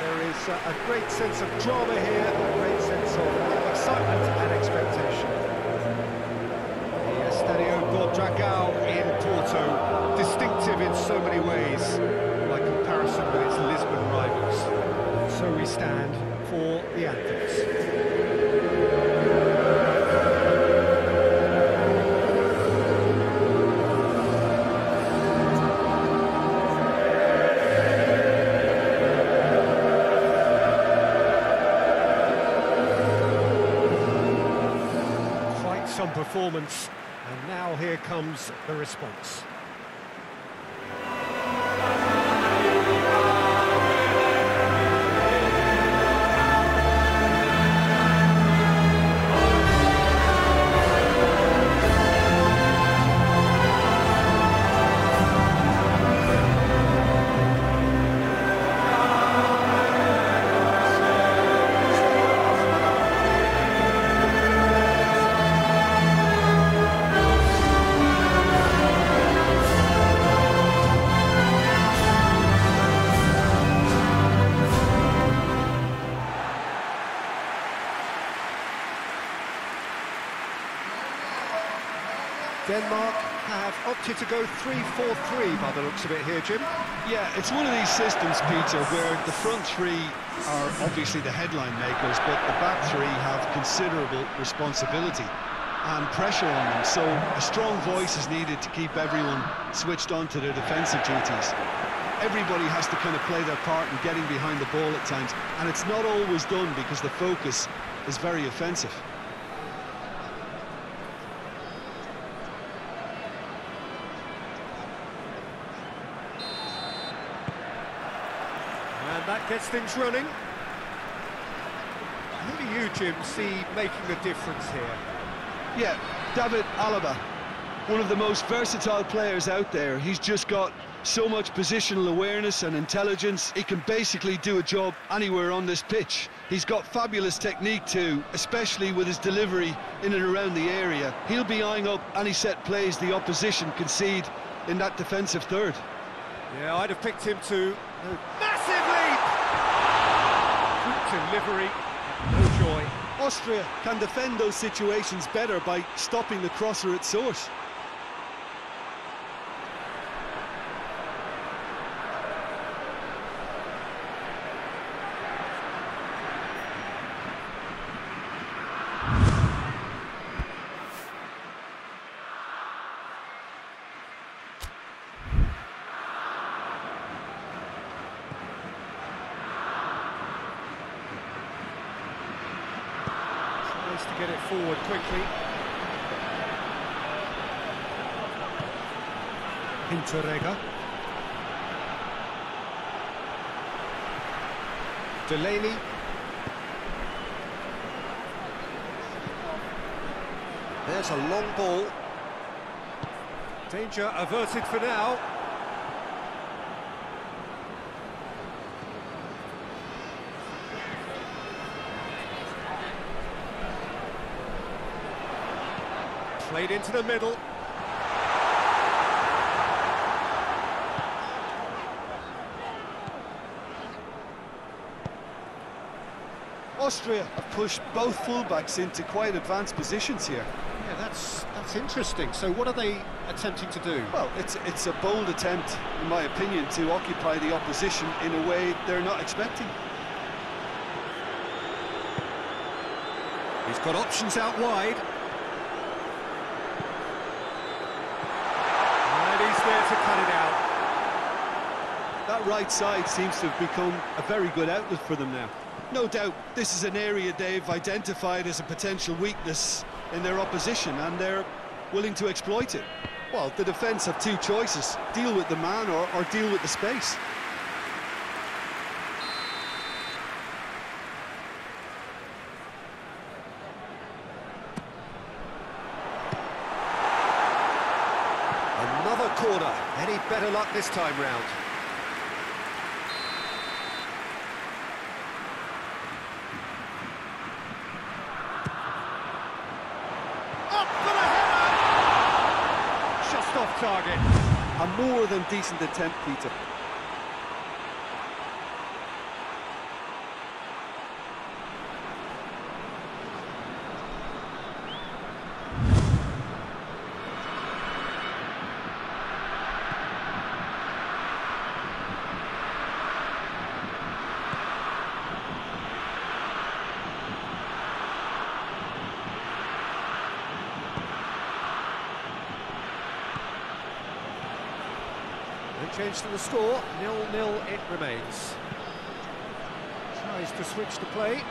There is uh, a great sense of drama here, a great sense of excitement and expectation. The Estadio do Dragão in Porto, distinctive in so many ways, by comparison with its Lisbon rivals. So we stand for the anthems. Performance, and now here comes the response. Denmark have opted to go 3-4-3 by the looks of it here, Jim. Yeah, it's one of these systems, Peter, where the front three are obviously the headline makers, but the back three have considerable responsibility and pressure on them. So a strong voice is needed to keep everyone switched on to their defensive duties. Everybody has to kind of play their part in getting behind the ball at times, and it's not always done because the focus is very offensive. That gets things running. Who do you, Jim, see making a difference here? Yeah, David Alaba, one of the most versatile players out there. He's just got so much positional awareness and intelligence. He can basically do a job anywhere on this pitch. He's got fabulous technique too, especially with his delivery in and around the area. He'll be eyeing up any set plays the opposition concede in that defensive third. Yeah, I'd have picked him to... Delivery, no joy. Austria can defend those situations better by stopping the crosser at source. Tries to get it forward quickly. Hinteregger. Delaney. There's a long ball. Danger averted for now. Played into the middle. Austria have pushed both fullbacks into quite advanced positions here. Yeah, that's that's interesting. So what are they attempting to do? Well, it's it's a bold attempt, in my opinion, to occupy the opposition in a way they're not expecting. He's got options out wide. right side seems to have become a very good outlet for them now. No doubt this is an area they've identified as a potential weakness in their opposition and they're willing to exploit it. Well, the defence have two choices, deal with the man or, or deal with the space. Another corner, any better luck this time round? More than decent attempt, Peter. To the score, nil-nil it remains. Tries to switch the play.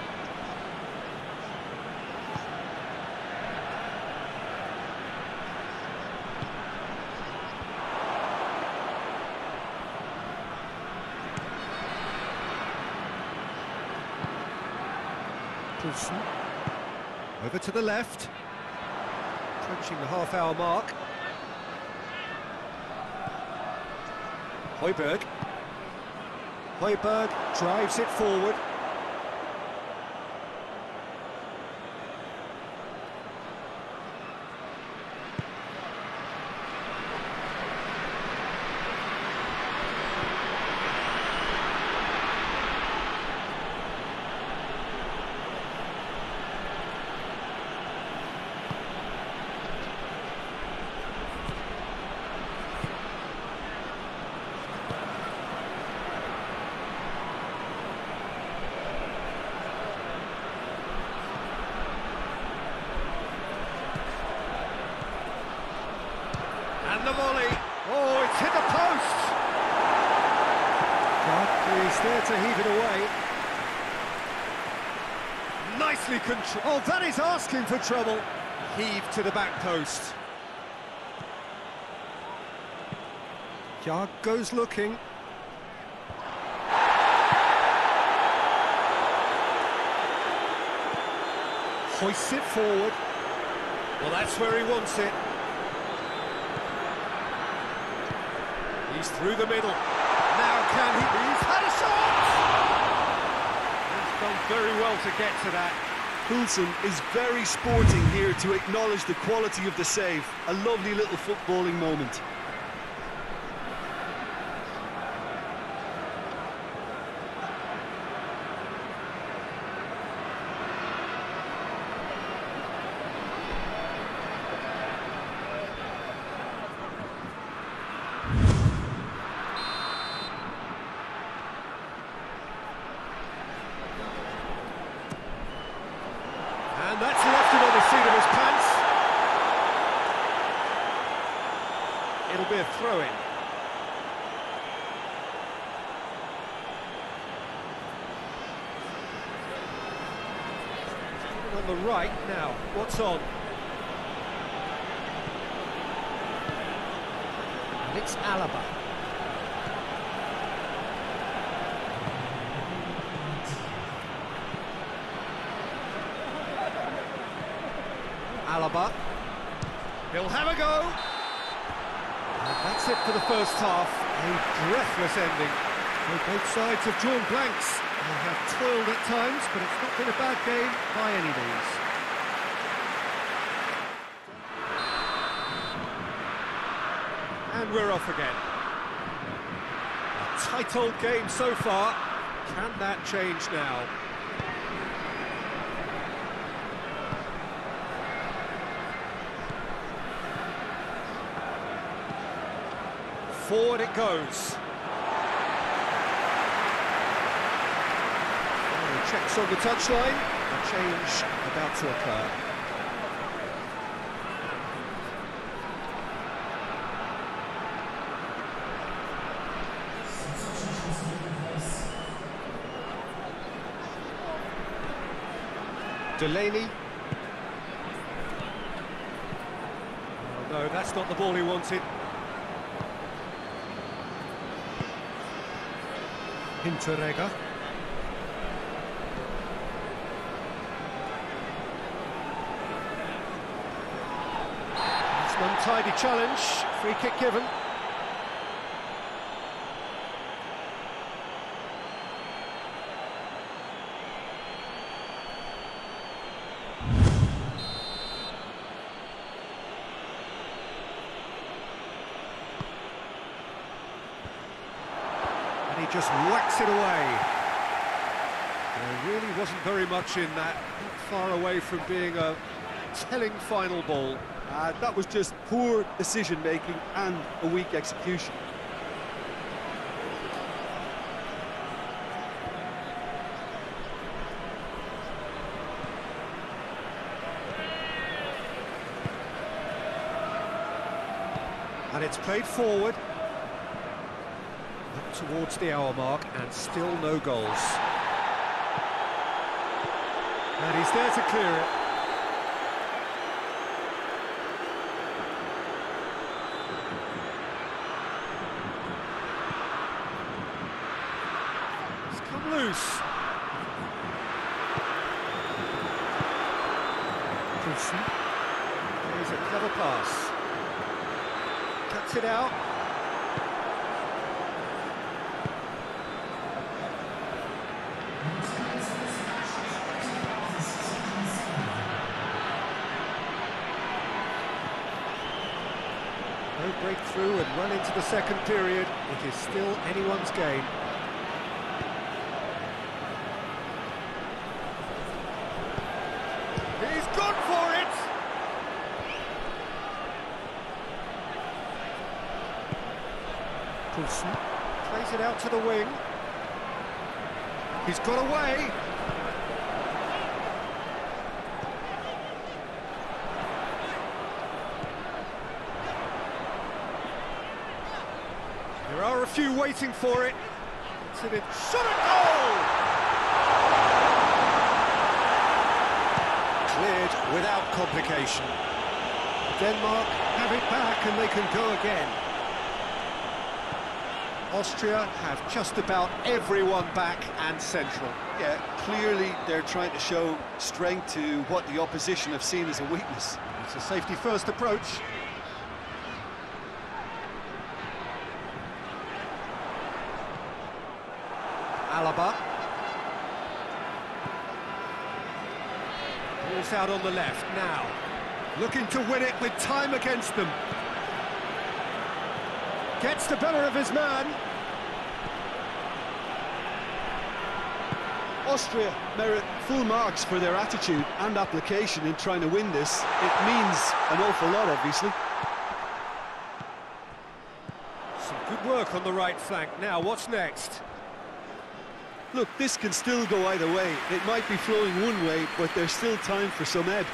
Over to the left. Approaching the half-hour mark. Højbjerg. Højbjerg drives it forward. Volley. Oh, it's hit the post. But he's there to heave it away. Nicely controlled. Oh, that is asking for trouble. Heave to the back post. Yard goes looking. Hoists it forward. Well, that's where he wants it. He's through the middle. Now can he? He's had a shot! He's done very well to get to that. Poulsen is very sporting here to acknowledge the quality of the save. A lovely little footballing moment. And that's left him on the seat of his pants. It'll be a throw-in. On the right now, what's on? And it's Alaba. Alaba. He'll have a go. And that's it for the first half. A breathless ending. Both sides have drawn blanks. They have toiled at times, but it's not been a bad game by any means. And we're off again. A tight old game so far. Can that change now? Forward it goes. And he checks on the touchline. A change about to occur. Delaney. Oh, no, that's not the ball he wanted. Hinteregger. It's an untidy challenge. Free kick given. Just whacks it away. There really wasn't very much in that, not far away from being a telling final ball. Uh, that was just poor decision-making and a weak execution. And it's played forward. Towards the hour mark and still no goals. And he's there to clear it. It's come loose. Coulson. There's a clever pass. Cuts it out. Into the second period. It is still anyone's game. He's gone for it! Coulson plays it out to the wing. He's got away. There are a few waiting for it. It's in it. Shot a goal! Cleared without complication. Denmark have it back and they can go again. Austria have just about everyone back and central. Yeah, clearly they're trying to show strength to what the opposition have seen as a weakness. It's a safety-first approach. Alaba. Ball's out on the left now. Looking to win it with time against them. Gets the better of his man. Austria merit full marks for their attitude and application in trying to win this. It means an awful lot, obviously. Some good work on the right flank. Now, what's next? Look, this can still go either way. It might be flowing one way, but there's still time for some ebb.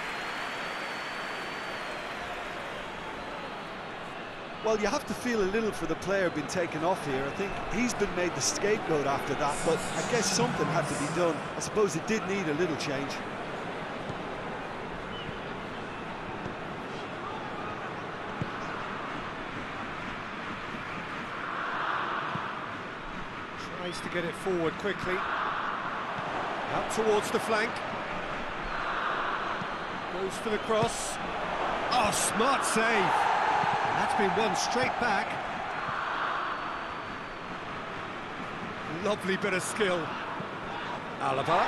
Well, you have to feel a little for the player being taken off here. I think he's been made the scapegoat after that, but I guess something had to be done. I suppose it did need a little change. Tries to get it forward quickly. Out towards the flank. Goes for the cross. Oh, smart save. That's been won straight back. Lovely bit of skill. Alaba.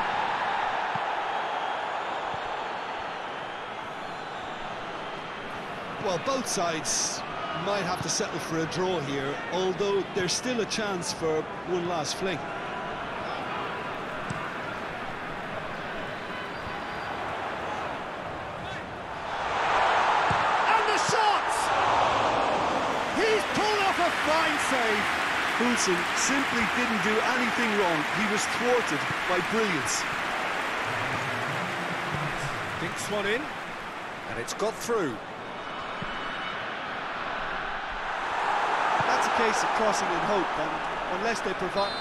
Well, both sides might have to settle for a draw here, although there's still a chance for one last fling. And the shot! He's pulled off a fine save. Coulson simply didn't do anything wrong. He was thwarted by brilliance. Dinks one in, and it's got through. That's case of crossing in hope, and unless they provide...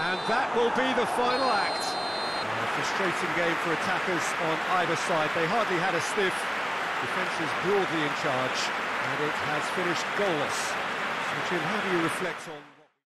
And that will be the final act. A frustrating game for attackers on either side. They hardly had a sniff. Defence is broadly in charge, and it has finished goalless. So, Jim, how do you reflect on...